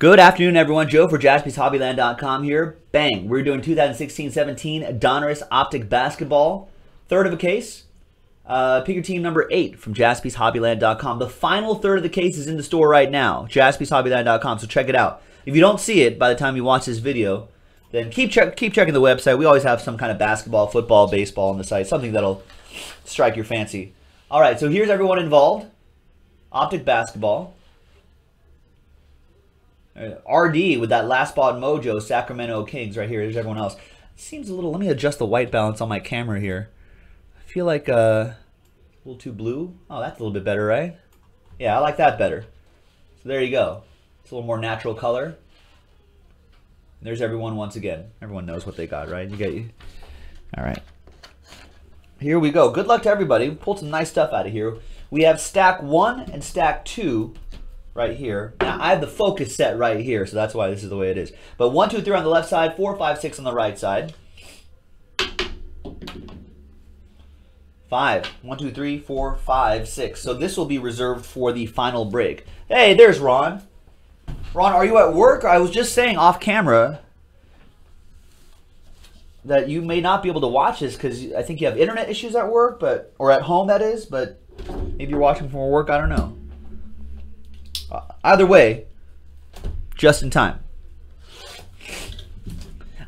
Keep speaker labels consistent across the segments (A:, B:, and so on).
A: Good afternoon, everyone. Joe for jaspyshobbyland.com here. Bang. We're doing 2016-17 Donruss Optic Basketball. Third of a case. Uh, pick your team number eight from jaspyshobbyland.com. The final third of the case is in the store right now. jaspyshobbyland.com, so check it out. If you don't see it by the time you watch this video, then keep check keep checking the website. We always have some kind of basketball, football, baseball on the site, something that'll strike your fancy. All right, so here's everyone involved. Optic basketball. Uh, RD with that last spot mojo, Sacramento Kings right here. There's everyone else. Seems a little, let me adjust the white balance on my camera here. I feel like uh, a little too blue. Oh, that's a little bit better, right? Yeah, I like that better. So there you go. It's a little more natural color. There's everyone once again. Everyone knows what they got, right? You get you. All right. Here we go. Good luck to everybody. Pulled some nice stuff out of here. We have stack one and stack two right here. Now, I have the focus set right here, so that's why this is the way it is. But one, two, three on the left side, four, five, six on the right side. Five. One, two, three, four, five, six. So this will be reserved for the final break. Hey, there's Ron. Ron, are you at work? I was just saying off camera that you may not be able to watch this because I think you have internet issues at work, but or at home that is, but maybe you're watching from work. I don't know. Uh, either way, just in time.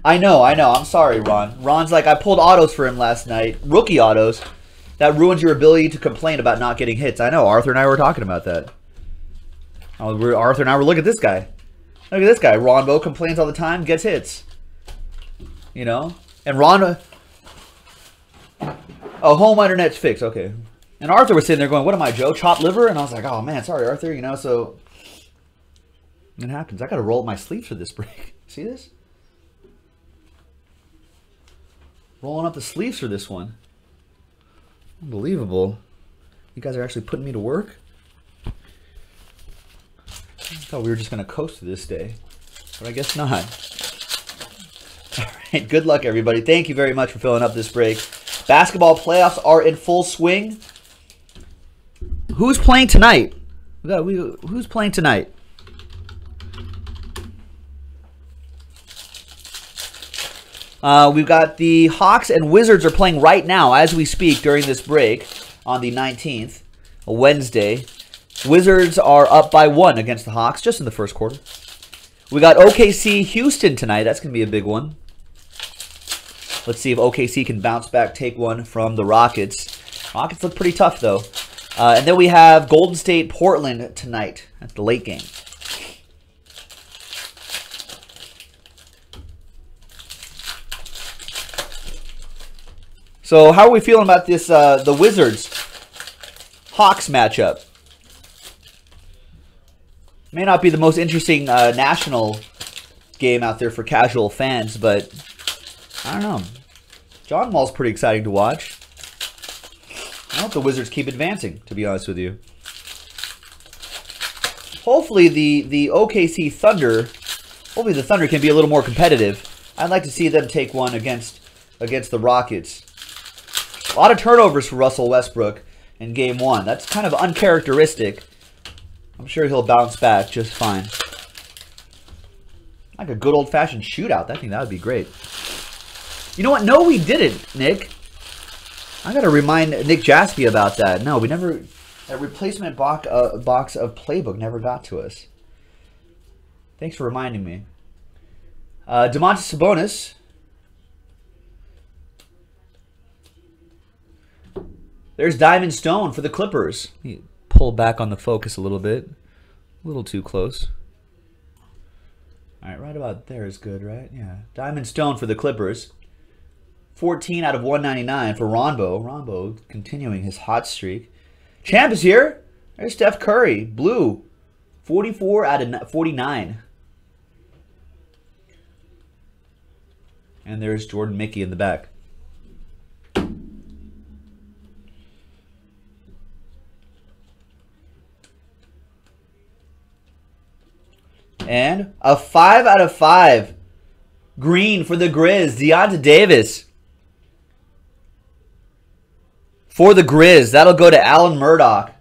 A: I know, I know. I'm sorry, Ron. Ron's like, I pulled autos for him last night, rookie autos. That ruins your ability to complain about not getting hits. I know. Arthur and I were talking about that. Arthur and I were look at this guy. Look at this guy. Ronbo complains all the time, gets hits. You know, and Ron. Oh, home internet's fixed. Okay. And Arthur was sitting there going, "What am I, Joe? Chopped liver?" And I was like, "Oh man, sorry, Arthur." You know, so it happens. I got to roll up my sleeves for this break. See this? Rolling up the sleeves for this one. Unbelievable. You guys are actually putting me to work. I thought we were just going to coast to this day, but I guess not. All right, good luck, everybody. Thank you very much for filling up this break. Basketball playoffs are in full swing. Who's playing tonight? We got we who's playing tonight? Uh, we've got the Hawks and Wizards are playing right now as we speak during this break on the 19th, a Wednesday. Wizards are up by one against the Hawks just in the first quarter. We got OKC Houston tonight. That's going to be a big one. Let's see if OKC can bounce back, take one from the Rockets. Rockets look pretty tough, though. Uh, and then we have Golden State Portland tonight. at the late game. So how are we feeling about this, uh, the Wizards Hawks matchup? May not be the most interesting uh, national game out there for casual fans, but I don't know. John Wall's pretty exciting to watch. I hope the Wizards keep advancing, to be honest with you. Hopefully the, the OKC Thunder, hopefully the Thunder can be a little more competitive. I'd like to see them take one against against the Rockets. A lot of turnovers for Russell Westbrook in game one. That's kind of uncharacteristic. I'm sure he'll bounce back just fine. Like a good old-fashioned shootout. I think that would be great. You know what? No, we didn't, Nick. I got to remind Nick Jaspy about that. No, we never... That replacement box, uh, box of Playbook never got to us. Thanks for reminding me. Uh, Domantas Sabonis. There's Diamond Stone for the Clippers. Pull back on the focus a little bit. A little too close. All right, right about there is good, right? Yeah. Diamond Stone for the Clippers. 14 out of 199 for Ronbo. Ronbo continuing his hot streak. Champ is here. There's Steph Curry. Blue. 44 out of 49. And there's Jordan Mickey in the back. And a 5 out of 5. Green for the Grizz. Deyonta Davis. For the Grizz. That'll go to Alan Murdoch.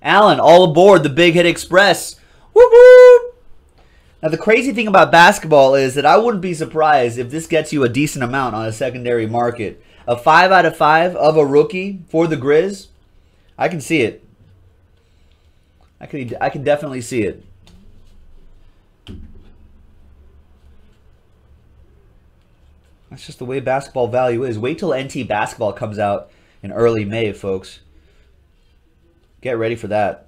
A: Alan, all aboard the Big Hit Express. Whoop whoop. Now, the crazy thing about basketball is that I wouldn't be surprised if this gets you a decent amount on a secondary market. A 5 out of 5 of a rookie for the Grizz, I can see it. I can, I can definitely see it. That's just the way basketball value is. Wait till NT basketball comes out in early May, folks. Get ready for that.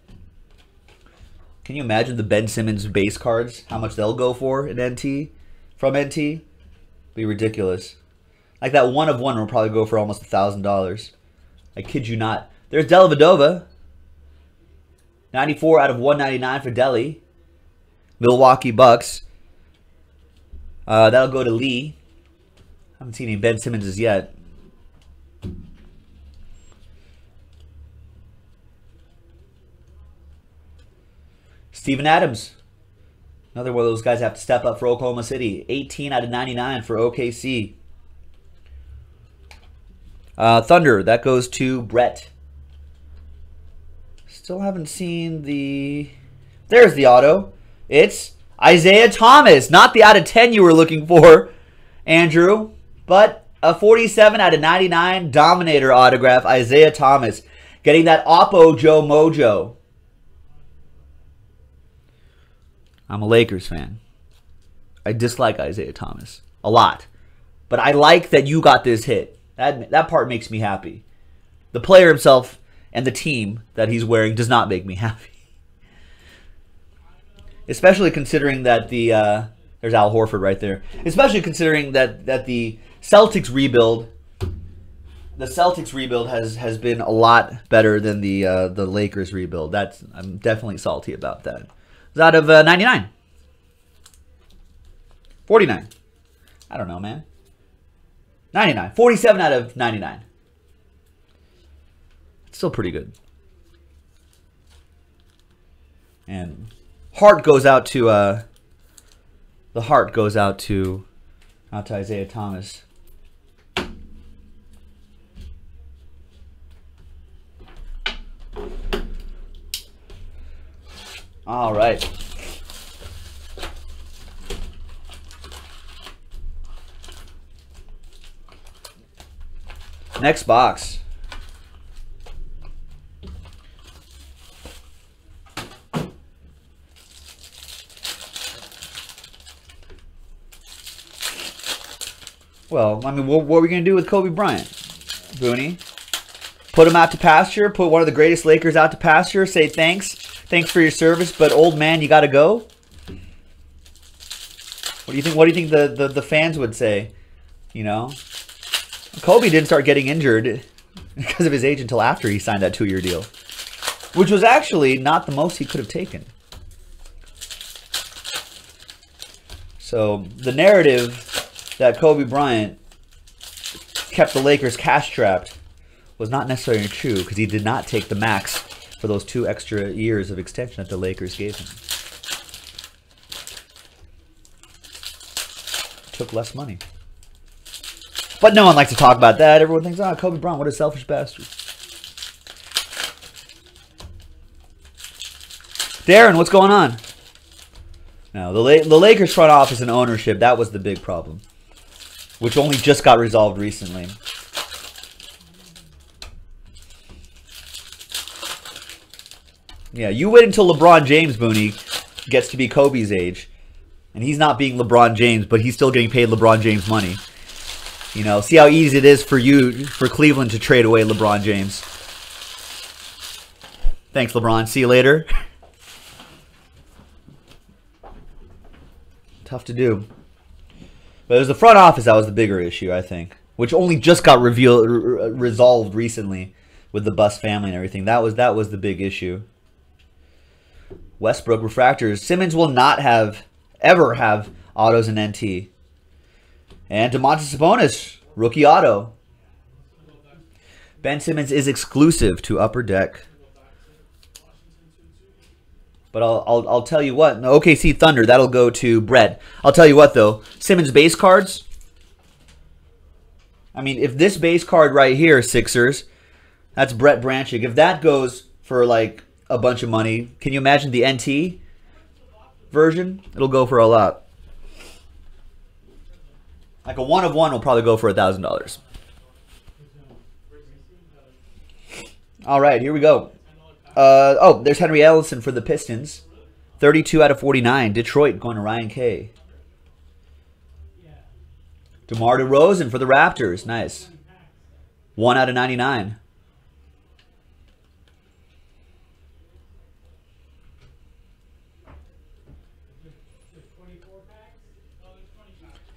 A: Can you imagine the Ben Simmons base cards? How much they'll go for in NT from NT? Be ridiculous. Like that one of one will probably go for almost a thousand dollars. I kid you not. There's Dellavedova. 94 out of 199 for Delly. Milwaukee Bucks. Uh, that'll go to Lee. I haven't seen any Ben Simmons yet. Steven Adams. Another one of those guys have to step up for Oklahoma City. 18 out of 99 for OKC. Uh, Thunder, that goes to Brett. Still haven't seen the... There's the auto. It's Isaiah Thomas. Not the out of 10 you were looking for, Andrew. But a 47 out of 99 Dominator autograph, Isaiah Thomas. Getting that Oppo Joe Mojo. I'm a Lakers fan. I dislike Isaiah Thomas a lot. But I like that you got this hit. That that part makes me happy. The player himself and the team that he's wearing does not make me happy. Especially considering that the uh, there's Al Horford right there. Especially considering that that the Celtics rebuild the Celtics rebuild has has been a lot better than the uh, the Lakers rebuild. That's I'm definitely salty about that. Out of uh, 99. 49. I don't know, man. 99. 47 out of 99. It's still pretty good. And heart goes out to uh the heart goes out to out to Isaiah Thomas. All right. Next box. Well, I mean, what, what are we going to do with Kobe Bryant, Booney? Put him out to pasture? Put one of the greatest Lakers out to pasture? Say thanks? Thanks for your service, but old man, you got to go? What do you think? What do you think the, the, the fans would say? You know, Kobe didn't start getting injured because of his age until after he signed that two-year deal, which was actually not the most he could have taken. So the narrative that Kobe Bryant kept the Lakers cash trapped was not necessarily true because he did not take the max for those two extra years of extension that the Lakers gave him. Took less money. But no one likes to talk about that. Everyone thinks, oh, Kobe Bryant, what a selfish bastard. Darren, what's going on? No, the, La the Lakers front office and ownership, that was the big problem which only just got resolved recently. Yeah, you wait until LeBron James, Booney, gets to be Kobe's age. And he's not being LeBron James, but he's still getting paid LeBron James money. You know, see how easy it is for you, for Cleveland to trade away LeBron James. Thanks, LeBron. See you later. Tough to do. But it was the front office that was the bigger issue, I think, which only just got revealed resolved recently with the Buss family and everything. That was that was the big issue. Westbrook refractors. Simmons will not have ever have autos in NT. And Domantas Sabonis, rookie auto. Ben Simmons is exclusive to Upper Deck. But I'll, I'll, I'll tell you what. No, OKC Thunder, that'll go to Brett. I'll tell you what, though. Simmons base cards. I mean, if this base card right here, Sixers, that's Brett Branching. If that goes for, like, a bunch of money, can you imagine the NT? version, it'll go for a lot. Like a one of one will probably go for a thousand dollars. All right, here we go. Uh, oh, there's Henry Ellenson for the Pistons. 32 out of 49. Detroit going to Ryan K. DeMar DeRozan for the Raptors. Nice. 1 out of 99.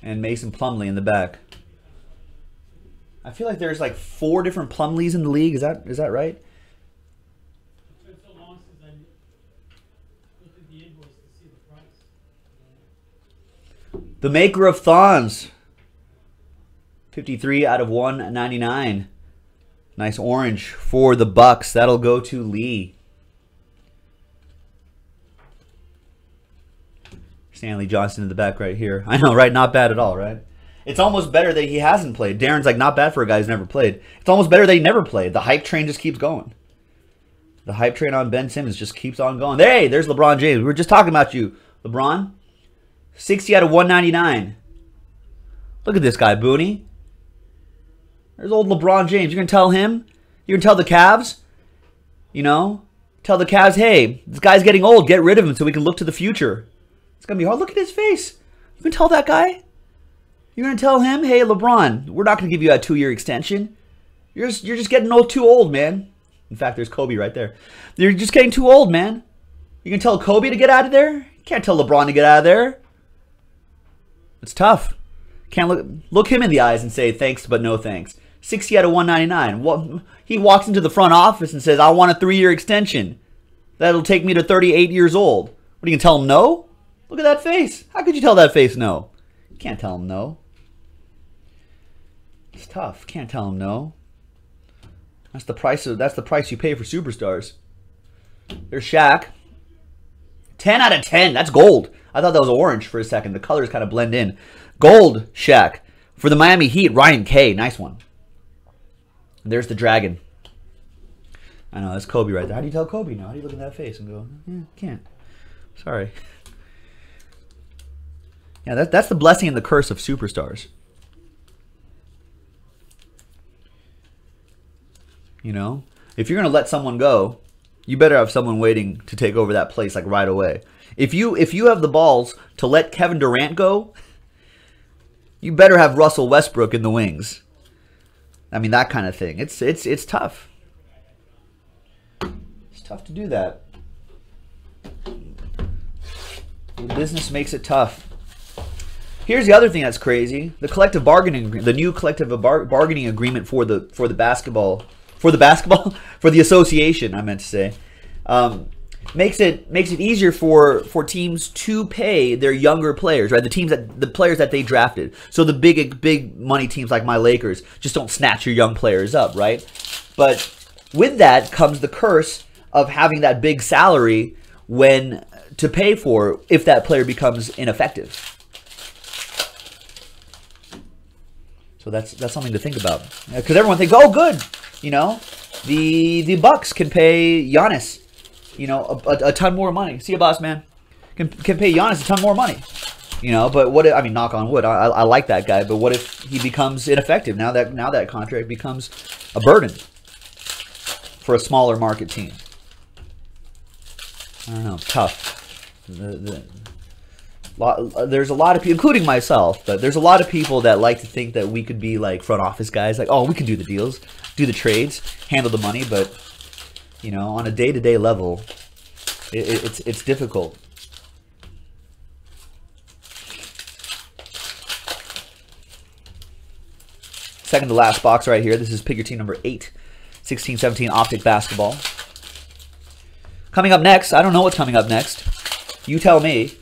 A: And Mason Plumlee in the back. I feel like there's like four different Plumlees in the league. Is that is that right? The maker of Thons. 53 out of 199. Nice orange for the Bucks. That'll go to Lee. Stanley Johnson in the back right here. I know, right? Not bad at all, right? It's almost better that he hasn't played. Darren's like, not bad for a guy who's never played. It's almost better that he never played. The hype train just keeps going. The hype train on Ben Simmons just keeps on going. Hey, there's LeBron James. We were just talking about you, LeBron. 60 out of 199. Look at this guy, Booney. There's old LeBron James. You're going to tell him? You're going to tell the Cavs? You know? Tell the Cavs, hey, this guy's getting old. Get rid of him so we can look to the future. It's going to be hard. Look at his face. You can tell that guy? You're going to tell him, hey, LeBron, we're not going to give you a two-year extension. You're just, you're just getting old, too old, man. In fact, there's Kobe right there. You're just getting too old, man. You can tell Kobe to get out of there? You can't tell LeBron to get out of there. It's tough. Can't look look him in the eyes and say thanks, but no thanks. 60 out of 199. What, he walks into the front office and says, I want a three-year extension. That'll take me to 38 years old. What, are you going to tell him no? Look at that face. How could you tell that face no? You can't tell him no. It's tough. Can't tell him no. That's the price of that's the price you pay for superstars. There's Shaq. 10 out of 10. That's gold. I thought that was orange for a second. The colors kind of blend in. Gold Shaq. For the Miami Heat, Ryan K. Nice one. There's the Dragon. I know, that's Kobe right there. How do you tell Kobe now? How do you look at that face and go, yeah, can't. Sorry. Yeah, that, that's the blessing and the curse of superstars. You know? If you're going to let someone go, you better have someone waiting to take over that place like right away. If you if you have the balls to let Kevin Durant go, you better have Russell Westbrook in the wings. I mean that kind of thing. It's it's it's tough. It's tough to do that. The business makes it tough. Here's the other thing that's crazy: the collective bargaining, the new collective bar bargaining agreement for the for the basketball, for the basketball, for the association. I meant to say. Um, makes it makes it easier for for teams to pay their younger players, right? The teams that the players that they drafted. So the big big money teams like my Lakers just don't snatch your young players up, right? But with that comes the curse of having that big salary when to pay for if that player becomes ineffective. So that's that's something to think about uh, because everyone thinks, oh, good, you know, the the Bucks can pay Giannis you know, a, a, a ton more money. See a boss, man. Can, can pay Giannis a ton more money. You know, but what if, I mean, knock on wood, I, I like that guy, but what if he becomes ineffective now that now that contract becomes a burden for a smaller market team? I don't know, tough. The, the, there's a lot of people, including myself, but there's a lot of people that like to think that we could be like front office guys, like, oh, we can do the deals, do the trades, handle the money, but you know, on a day-to-day -day level, it, it, it's it's difficult. Second to last box right here. This is Pick Your Team number 8, 16-17 Optic Basketball. Coming up next, I don't know what's coming up next. You tell me.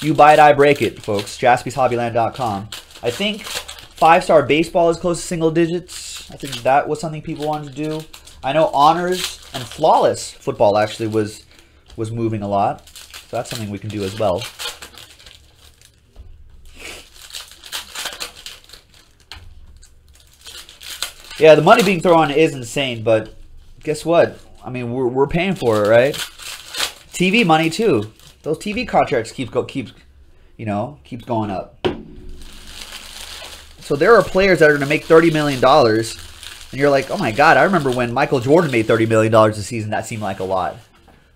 A: You buy it, I break it, folks. JaspysHobbyland.com. I think five-star baseball is close to single digits. I think that was something people wanted to do. I know honors and flawless football actually was was moving a lot. So that's something we can do as well. Yeah, the money being thrown is insane, but guess what? I mean, we're, we're paying for it, right? TV money too. Those TV contracts keep go keeps you know keeps going up. So there are players that are going to make thirty million dollars, and you're like, oh my god! I remember when Michael Jordan made thirty million dollars a season. That seemed like a lot.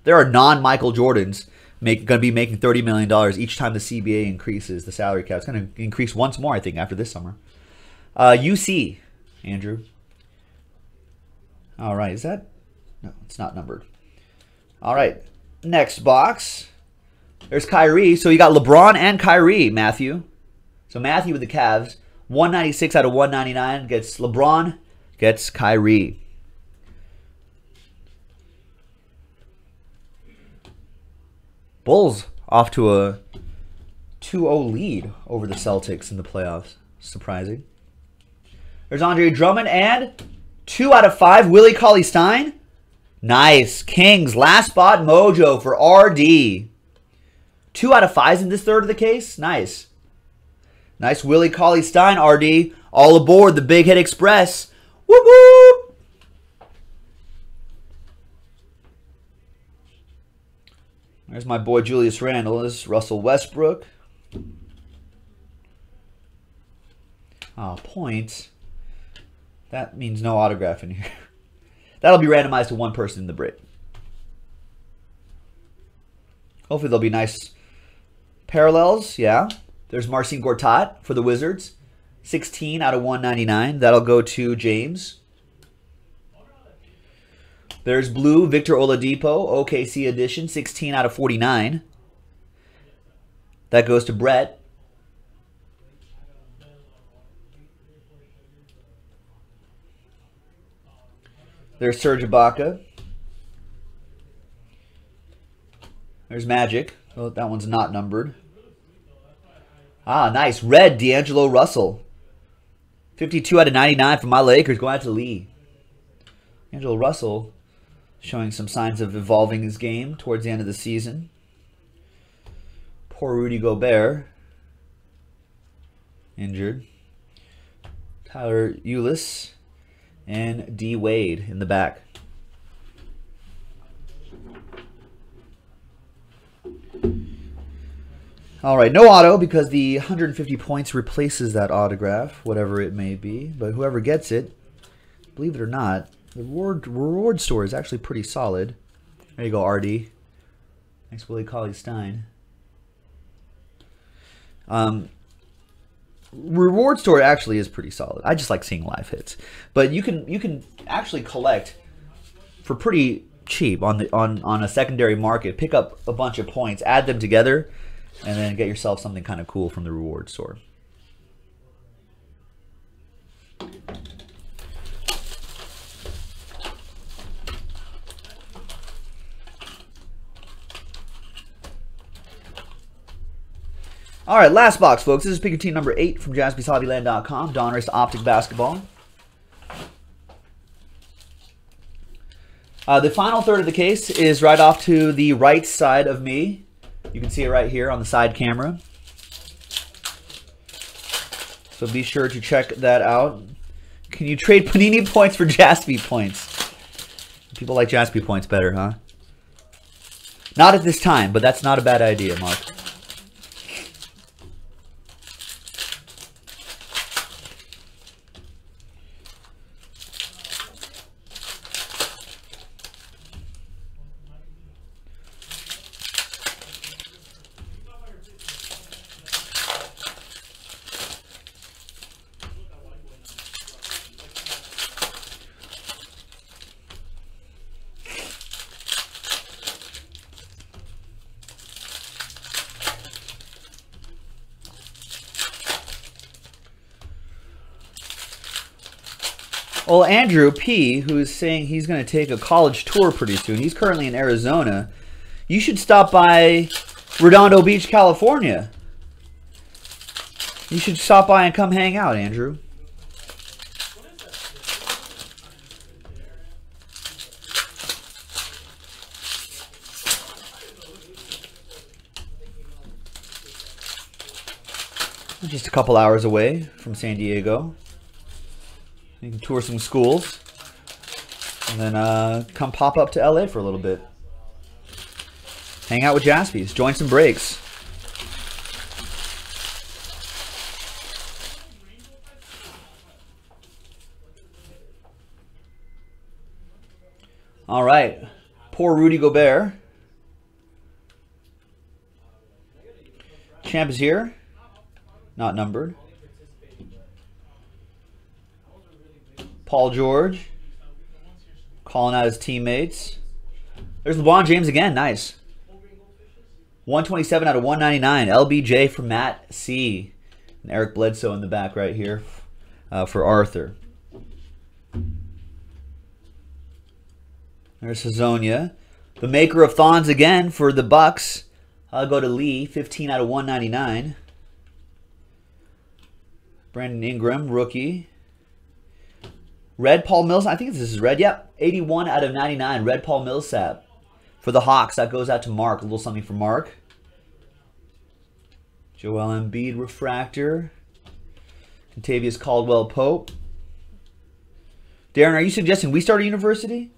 A: There are non-Michael Jordans make going to be making thirty million dollars each time the CBA increases the salary cap. It's going to increase once more, I think, after this summer. Uh, UC, Andrew. All right, is that? No, it's not numbered. All right, next box. There's Kyrie. So you got LeBron and Kyrie, Matthew. So Matthew with the Cavs. 196 out of 199 gets LeBron, gets Kyrie. Bulls off to a 2-0 lead over the Celtics in the playoffs. Surprising. There's Andre Drummond and 2 out of 5, Willie Cauley-Stein. Nice. Kings, last spot mojo for RD. 2 out of 5 in this third of the case. Nice. Nice Willie Cauley-Stein, RD. All aboard the Big Hit Express. Whoop whoop! There's my boy Julius Randle. This is Russell Westbrook. Ah, oh, points. That means no autograph in here. That'll be randomized to one person in the break. Hopefully there'll be nice parallels. Yeah. There's Marcin Gortat for the Wizards. 16 out of 199. That'll go to James. There's blue, Victor Oladipo, OKC edition, 16 out of 49. That goes to Brett. There's Serge Ibaka. There's Magic. Oh, that one's not numbered. Ah, nice. Red, D'Angelo Russell. 52 out of 99 for my Lakers. Going out to Lee. D'Angelo Russell showing some signs of evolving his game towards the end of the season. Poor Rudy Gobert. Injured. Tyler Ulis and D Wade in the back. All right, no auto because the 150 points replaces that autograph, whatever it may be. But whoever gets it, believe it or not, the reward, reward store is actually pretty solid. There you go, RD. Thanks, Willie Cauley-Stein. Um, reward store actually is pretty solid. I just like seeing live hits, but you can you can actually collect for pretty cheap on the on on a secondary market. Pick up a bunch of points, add them together, and then get yourself something kind of cool from the reward store. All right, last box, folks. This is picker team number eight from jaspyshobbyland.com. Donruss Optic Basketball. Uh, the final third of the case is right off to the right side of me. You can see it right here on the side camera. So be sure to check that out. Can you trade Panini points for Jaspy points? People like Jaspy points better, huh? Not at this time, but that's not a bad idea, Mark. Well, Andrew P., who is saying he's going to take a college tour pretty soon, he's currently in Arizona. You should stop by Redondo Beach, California. You should stop by and come hang out, Andrew. Just a couple hours away from San Diego. You can tour some schools. And then uh, come pop up to LA for a little bit. Hang out with Jaspys. Join some breaks. All right. Poor Rudy Gobert. Champ is here. Not numbered. Paul George. Calling out his teammates. There's LeBron James again. Nice. 127 out of 199. LBJ for Matt C. And Eric Bledsoe in the back right here uh, for Arthur. There's Hezonja. The maker of Thons again for the Bucks. I'll go to Lee, 15 out of 199. Brandon Ingram, rookie. Red Paul Millsap. I think this is red. Yep. 81 out of 99. Red Paul Millsap. For the Hawks, that goes out to Mark. A little something for Mark. Joel Embiid refractor. Kentavious Caldwell Pope. Darren, are you suggesting we start a university?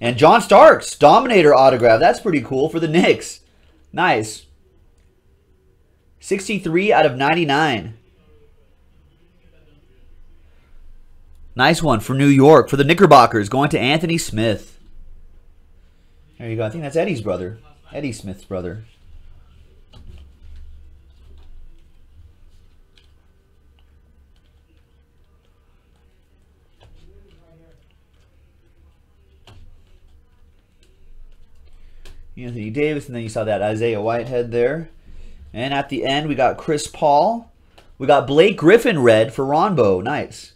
A: And John Starks, Dominator autograph. That's pretty cool for the Knicks. Nice. 63 out of 99. Nice one for New York. For the Knickerbockers, going to Anthony Smith. There you go. I think that's Eddie's brother. Eddie Smith's brother. Anthony Davis, and then you saw that Isaiah Whitehead there. And at the end, we got Chris Paul. We got Blake Griffin red for Ronbo. Nice.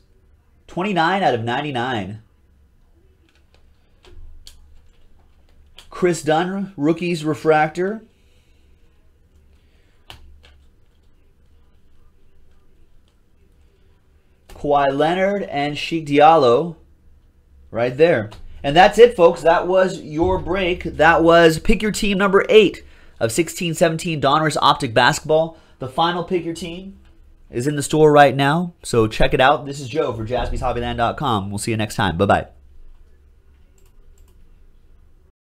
A: 29 out of 99. Kris Dunn, rookies refractor. Kawhi Leonard and Cheick Diallo right there. And that's it, folks. That was your break. That was pick your team number eight of 16-17 Donruss Optic Basketball. The final pick your team is in the store right now, so check it out. This is Joe for jaspyshobbyland.com. We'll see you next time. Bye-bye.